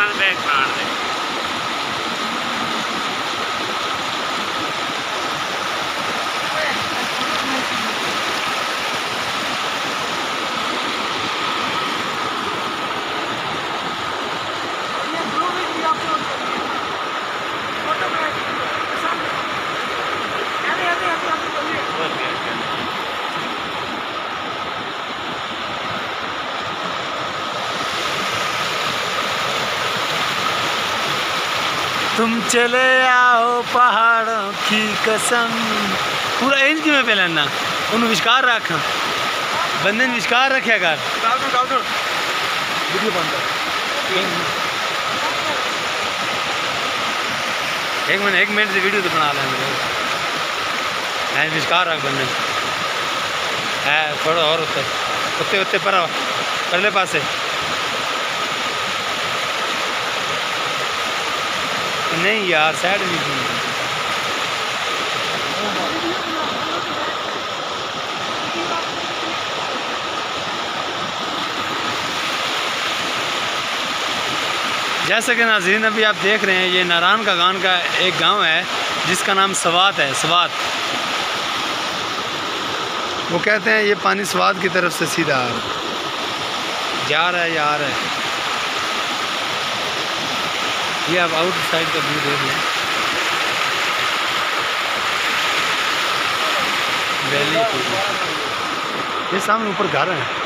ਖਾਣ ਬੈਠ ਖਾਣ तुम चले आओ पहाड़ों की कसम। पूरा इंज में पे लेना उन विश्कार रख। बंदे ने विश्कार रखे कर। एक मिनट एक मिनट से वीडियो तो बना लें है विश्कार रख बंदे। है थोड़ा और उत्ते उत्ते उत्ते पर परले पासे नहीं यार साइड भी घूम जैसा कि नाजरीन, अभी आप देख रहे हैं, ये नारायण का गान का एक गाँव है, जिसका नाम सवात है सवात वो कहते हैं, ये पानी स्वाद की तरफ़ से सीधा आ रहा है। जा रहा है या आ रहा है। ये आप आउट साइड का व्यू देख लें वैली ये सामने ऊपर घर है।